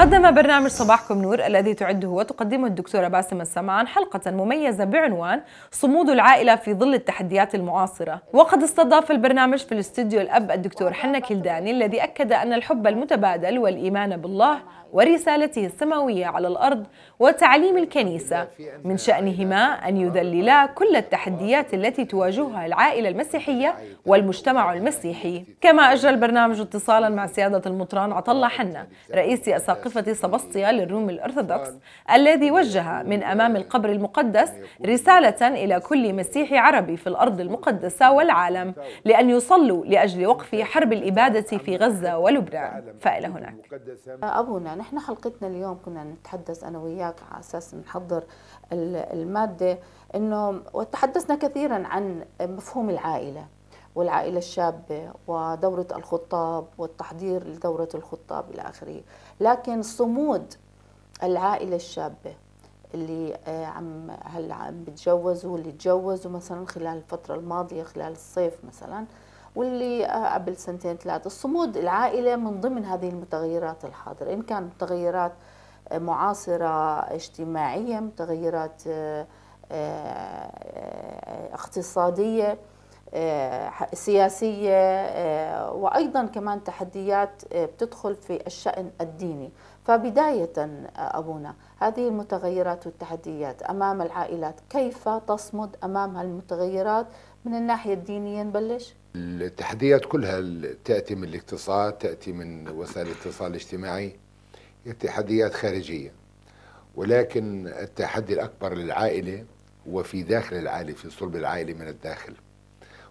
قدم برنامج صباحكم نور الذي تعده وتقدمه الدكتورة باسم السمعان حلقة مميزة بعنوان صمود العائلة في ظل التحديات المعاصرة. وقد استضاف البرنامج في الاستوديو الأب الدكتور حنا كيلداني الذي أكد أن الحب المتبادل والإيمان بالله ورسالته السماوية على الأرض وتعليم الكنيسة من شأنهما أن يذللا كل التحديات التي تواجهها العائلة المسيحية والمجتمع المسيحي. كما أجرى البرنامج اتصالا مع سيادة المطران عطلة حنا رئيس أساقفة سبسطيا للروم الأرثوذكس الذي وجه من أمام القبر المقدس رسالة إلى كل مسيحي عربي في الأرض المقدسة والعالم لأن يصلوا لأجل وقف حرب الإبادة في غزة ولبنان. فإلى هناك. أبونا نحن حلقتنا اليوم كنا نتحدث أنا وياك على أساس نحضر المادة إنه وتحدثنا كثيرا عن مفهوم العائلة. والعائلة الشابة ودورة الخطاب والتحضير لدورة الخطاب إلى آخره. لكن صمود العائلة الشابة اللي عم هلا عم بتجوزوا واللي تجوزوا مثلا خلال الفترة الماضية خلال الصيف مثلا واللي قبل سنتين ثلاثة. الصمود العائلة من ضمن هذه المتغيرات الحاضرة. إن كانت متغيرات معاصرة اجتماعية متغيرات اقتصادية سياسية وأيضا كمان تحديات بتدخل في الشأن الديني. فبداية أبونا هذه المتغيرات والتحديات أمام العائلات كيف تصمد أمام هالمتغيرات؟ من الناحية الدينية نبلش؟ التحديات كلها تأتي من الاقتصاد تأتي من وسائل الاتصال الاجتماعي تحديات خارجية. ولكن التحدي الأكبر للعائلة هو في داخل العائلة في صلب العائلة من الداخل.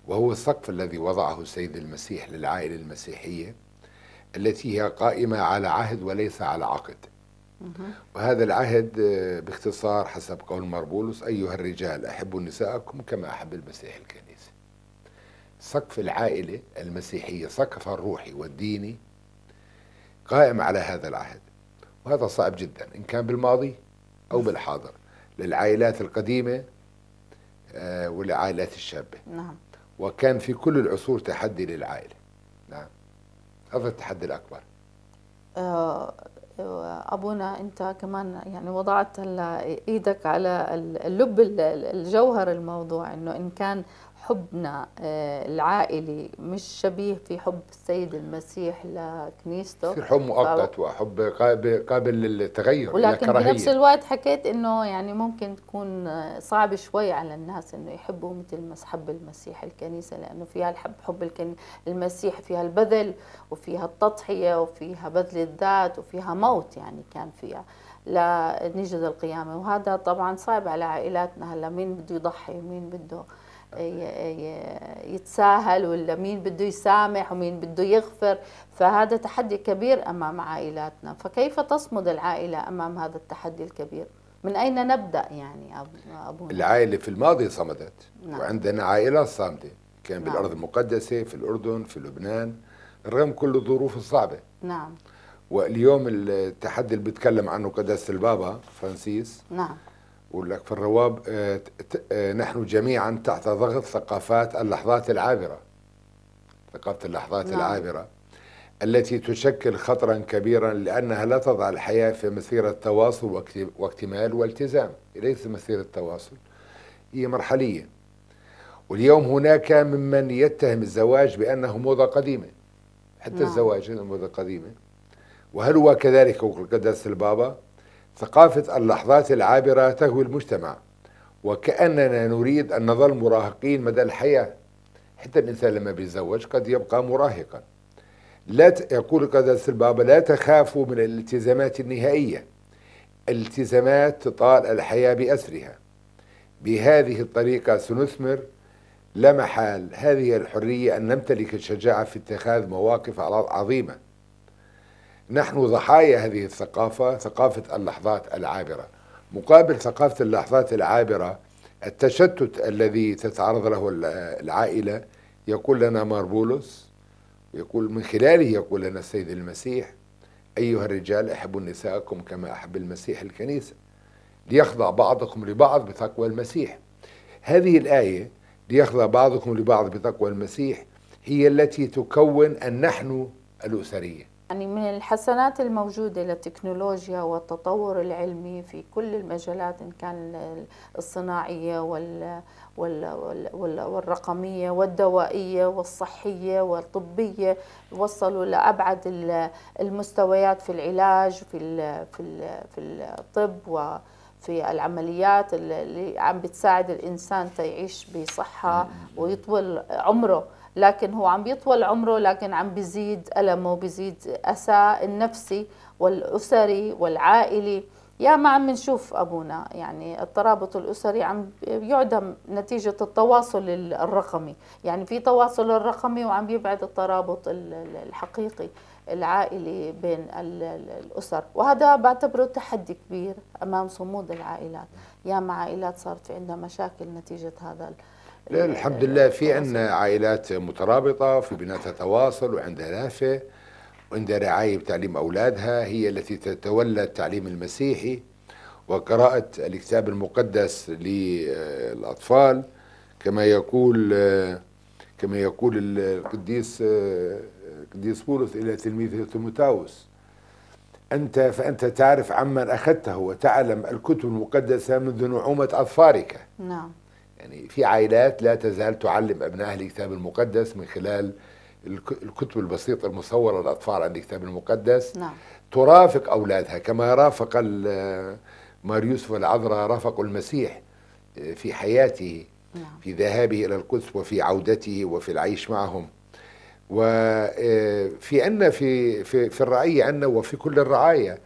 وهو السقف الذي وضعه السيد المسيح للعائلة المسيحية التي هي قائمة على عهد وليس على عقد. وهذا العهد باختصار حسب قول مربولوس أيها الرجال أحبوا نساءكم كما أحب المسيح الكنيسة. سقف العائلة المسيحية سقفها الروحي والديني قائم على هذا العهد. وهذا صعب جدا إن كان بالماضي أو بالحاضر للعائلات القديمة والعائلات الشابة. نعم. وكان في كل العصور تحدي للعائلة. نعم. هذا التحدي الأكبر. أبونا أنت كمان يعني وضعت إيدك على اللب الجوهر الموضوع إنه إن كان حبنا العائلي مش شبيه في حب السيد المسيح لكنيسته. في حب مؤقت وحب قابل للتغير ولكن بنفس الوقت حكيت إنه يعني ممكن تكون صعب شوي على الناس إنه يحبوا مثل ما حب المسيح الكنيسة لأنه فيها الحب حب المسيح فيها البذل وفيها التضحية وفيها بذل الذات وفيها موت يعني كان فيها لنجد القيامة. وهذا طبعا صعب على عائلاتنا هلا مين بده يضحي ومين بده يتساهل ولا مين بده يسامح ومين بده يغفر. فهذا تحدي كبير أمام عائلاتنا. فكيف تصمد العائلة أمام هذا التحدي الكبير؟ من أين نبدأ يعني أبونا؟ العائلة في الماضي صمدت. نعم. وعندنا عائلات صامدة. كان نعم. بالأرض المقدسة في الأردن في لبنان. رغم كل الظروف الصعبة. نعم. واليوم التحدي اللي بيتكلم عنه قداسة البابا فرانسيس. نعم. يقول لك في الرواب نحن جميعا تحت ضغط ثقافات اللحظات العابرة. ثقافة اللحظات نعم. العابرة التي تشكل خطرا كبيرا لأنها لا تضع الحياة في مسيرة تواصل واكتمال والتزام. ليس مسيرة تواصل هي مرحلية. واليوم هناك ممن يتهم الزواج بأنه موضة قديمة حتى نعم. الزواج موضة قديمة. وهل هو كذلك قداسة البابا؟ ثقافة اللحظات العابرة تهوي المجتمع. وكأننا نريد أن نظل مراهقين مدى الحياة حتى الإنسان لما بيتزوج قد يبقى مراهقا. لا ت... يقول قداسة البابا لا تخافوا من الالتزامات النهائية. الالتزامات تطال الحياة بأسرها. بهذه الطريقة سنثمر لا محال هذه الحرية أن نمتلك الشجاعة في اتخاذ مواقف عظيمة. نحن ضحايا هذه الثقافة ثقافة اللحظات العابرة. مقابل ثقافة اللحظات العابرة التشتت الذي تتعرض له العائلة يقول لنا ماربولوس يقول من خلاله يقول لنا السيد المسيح أيها الرجال أحبوا نساءكم كما أحب المسيح الكنيسة. ليخضع بعضكم لبعض بتقوى المسيح. هذه الآية ليخضع بعضكم لبعض بتقوى المسيح هي التي تكون النحن الأسرية. يعني من الحسنات الموجودة للتكنولوجيا والتطور العلمي في كل المجالات إن كان الصناعية وال والرقمية والدوائية والصحية والطبية وصلوا لأبعد المستويات في العلاج في في الطب وفي العمليات اللي عم بتساعد الإنسان يعيش بصحة ويطول عمره. لكن هو عم بيطول عمره لكن عم بيزيد ألمه بيزيد أسى النفسي والأسري والعائلي. يا ما عم نشوف أبونا يعني الترابط الأسري عم يعدم نتيجة التواصل الرقمي. يعني في تواصل الرقمي وعم بيبعد الترابط الحقيقي العائلي بين الأسر. وهذا بعتبره تحدي كبير أمام صمود العائلات. يا مع عائلات صارت في عندها مشاكل نتيجة هذا لا الحمد لله في عندنا عائلات مترابطة في بيناتها تواصل وعندها لافه وعندها رعاية بتعليم أولادها هي التي تتولى التعليم المسيحي وقراءة الكتاب المقدس للأطفال. كما يقول كما يقول القديس القديس بولس إلى تلميذة تيموتاوس أنت فأنت تعرف عمن أخذته وتعلم الكتب المقدسة منذ نعومة أظفارك نعم. يعني في عائلات لا تزال تعلم أبنائها الكتاب المقدس من خلال الكتب البسيطة المصورة للأطفال عند الكتاب المقدس نعم. ترافق أولادها كما رافق مار يوسف العذراء رافقوا المسيح آه، في حياته نعم. في ذهابه إلى القدس وفي عودته وفي العيش معهم وفي عنا في في في الرعية عنا وفي كل الرعاية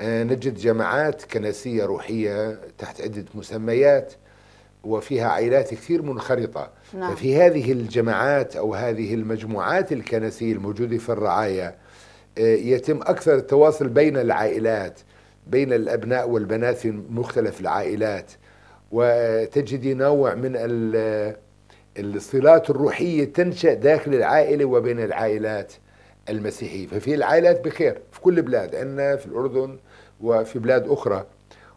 آه، نجد جماعات كنسية روحية تحت عدة مسميات وفيها عائلات كثير منخرطة. نعم. ففي هذه الجماعات أو هذه المجموعات الكنسية الموجودة في الرعاية آه، يتم أكثر التواصل بين العائلات بين الأبناء والبنات في مختلف العائلات. وتجد نوع من الصلات الروحية تنشأ داخل العائلة وبين العائلات المسيحية. ففي العائلات بخير في كل بلاد عندنا في الأردن وفي بلاد أخرى.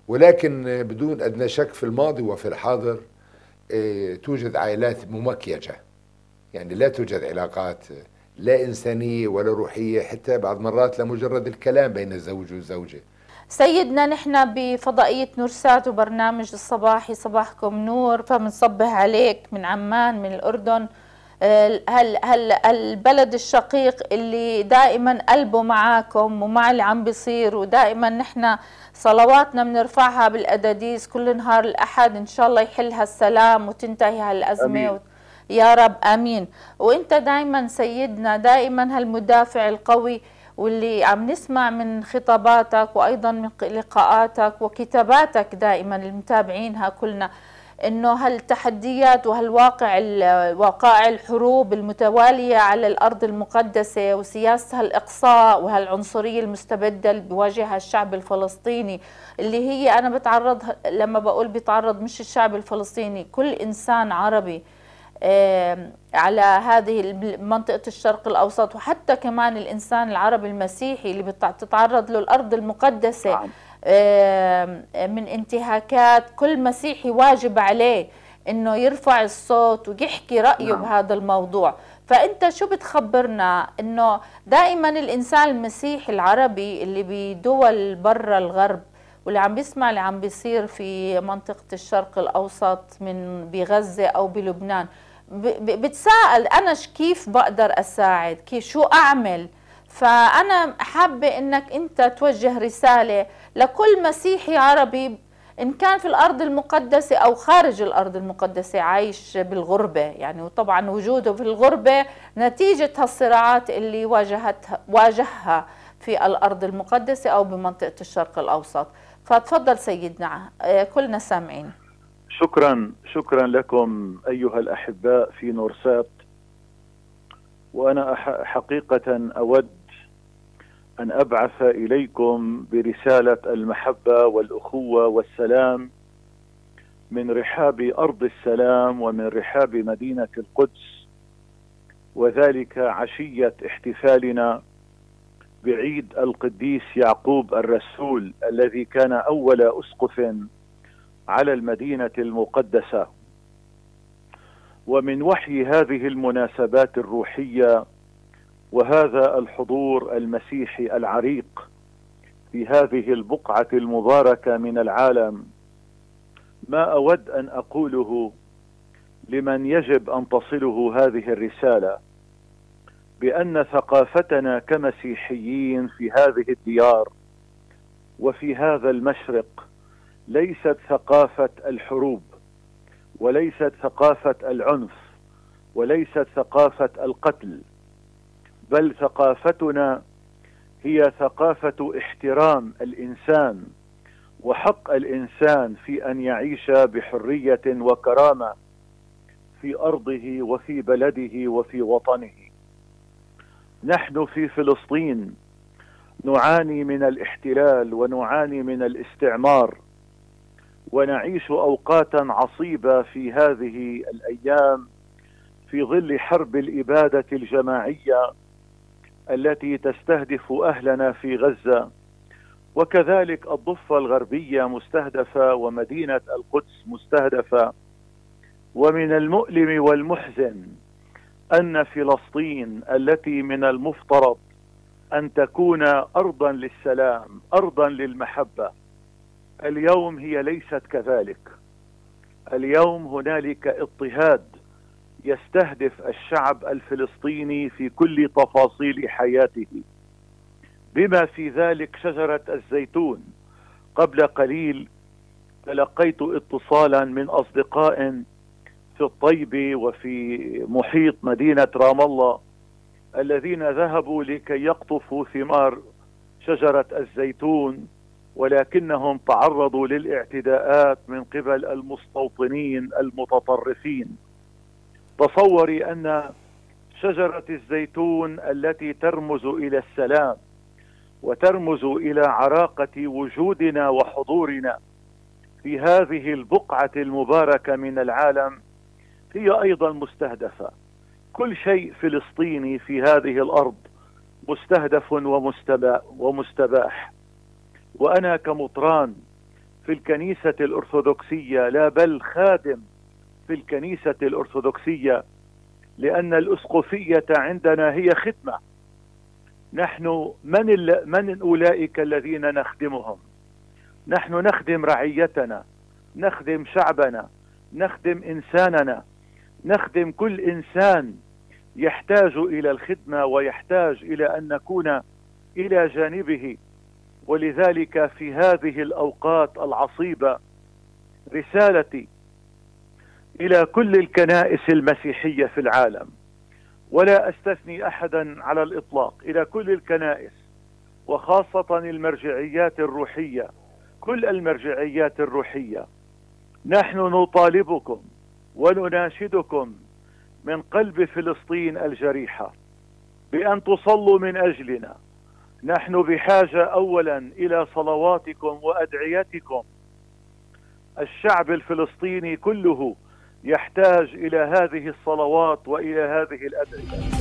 ولكن بدون أدنى شك في الماضي وفي الحاضر آه، توجد عائلات ممكيجة. يعني لا توجد علاقات لا إنسانية ولا روحية حتى بعض مرات لمجرد الكلام بين الزوج والزوجة. سيدنا نحن بفضائية نورسات وبرنامج الصباحي صباحكم نور فبنصبح عليك من عمان من الأردن. هل هل البلد الشقيق اللي دائما قلبه معاكم ومع اللي عم بيصير ودائما نحن صلواتنا بنرفعها بالأداديس كل نهار الأحد إن شاء الله يحل هالسلام وتنتهي هالأزمة. أمين. يا رب آمين. وإنت دائما سيدنا دائما هالمدافع القوي واللي عم نسمع من خطاباتك وأيضا من لقاءاتك وكتاباتك دائما المتابعينها كلنا. إنه هالتحديات وهالواقع وقائع الحروب المتوالية على الأرض المقدسة وسياسة الاقصاء وهالعنصرية المستبده اللي بيواجهها الشعب الفلسطيني اللي هي أنا بتعرض لما بقول بيتعرض مش الشعب الفلسطيني كل إنسان عربي على هذه منطقة الشرق الأوسط وحتى كمان الإنسان العربي المسيحي اللي بتتعرض له الأرض المقدسة نعم. من انتهاكات كل مسيحي واجب عليه إنه يرفع الصوت ويحكي رأيه نعم. بهذا الموضوع. فأنت شو بتخبرنا؟ إنه دائما الإنسان المسيحي العربي اللي بدول برا الغرب واللي عم بيسمع اللي عم بيصير في منطقة الشرق الأوسط من بغزة أو بلبنان بتساءل أنا كيف بقدر أساعد؟ كيف شو أعمل؟ فأنا حابة إنك أنت توجه رسالة لكل مسيحي عربي إن كان في الأرض المقدسة أو خارج الأرض المقدسة عايش بالغربة. يعني وطبعا وجوده في الغربة نتيجة هالصراعات اللي واجهتها واجهها في الأرض المقدسة أو بمنطقة الشرق الأوسط. فتفضل سيدنا آه، كلنا سامعين. شكرا شكرا لكم أيها الأحباء في نورسات. وأنا حقيقة أود أن أبعث إليكم برسالة المحبة والأخوة والسلام من رحاب أرض السلام ومن رحاب مدينة القدس وذلك عشية احتفالنا بعيد القديس يعقوب الرسول الذي كان أول أسقف على المدينة المقدسة. ومن وحي هذه المناسبات الروحية وهذا الحضور المسيحي العريق في هذه البقعة المباركة من العالم. ما أود أن أقوله لمن يجب أن تصله هذه الرسالة بأن ثقافتنا كمسيحيين في هذه الديار وفي هذا المشرق ليست ثقافة الحروب وليست ثقافة العنف وليست ثقافة القتل بل ثقافتنا هي ثقافة احترام الإنسان وحق الإنسان في أن يعيش بحرية وكرامة في أرضه وفي بلده وفي وطنه. نحن في فلسطين نعاني من الاحتلال ونعاني من الاستعمار ونعيش أوقاتا عصيبة في هذه الأيام في ظل حرب الإبادة الجماعية التي تستهدف أهلنا في غزة. وكذلك الضفة الغربية مستهدفة ومدينة القدس مستهدفة. ومن المؤلم والمحزن أن فلسطين التي من المفترض أن تكون ارضا للسلام ارضا للمحبة. اليوم هي ليست كذلك. اليوم هنالك اضطهاد يستهدف الشعب الفلسطيني في كل تفاصيل حياته. بما في ذلك شجرة الزيتون. قبل قليل تلقيت اتصالا من أصدقاء في الطيبه وفي محيط مدينة رام الله الذين ذهبوا لكي يقطفوا ثمار شجرة الزيتون ولكنهم تعرضوا للاعتداءات من قبل المستوطنين المتطرفين. تصوري أن شجرة الزيتون التي ترمز إلى السلام وترمز إلى عراقة وجودنا وحضورنا في هذه البقعة المباركة من العالم هي أيضا مستهدفة. كل شيء فلسطيني في هذه الأرض مستهدف ومستباح. وأنا كمطران في الكنيسة الأرثوذكسية لا بل خادم في الكنيسة الأرثوذكسية لأن الاسقفيه عندنا هي خدمه نحن من من أولئك الذين نخدمهم؟ نحن نخدم رعيتنا نخدم شعبنا نخدم إنساننا. نخدم كل إنسان يحتاج إلى الخدمة ويحتاج إلى أن نكون إلى جانبه. ولذلك في هذه الأوقات العصيبة رسالتي إلى كل الكنائس المسيحية في العالم. ولا أستثني احدا على الإطلاق إلى كل الكنائس وخاصة المرجعيات الروحية كل المرجعيات الروحية. نحن نطالبكم ونناشدكم من قلب فلسطين الجريحة بأن تصلوا من أجلنا. نحن بحاجة اولا إلى صلواتكم وأدعيتكم. الشعب الفلسطيني كله يحتاج إلى هذه الصلوات وإلى هذه الأدعية.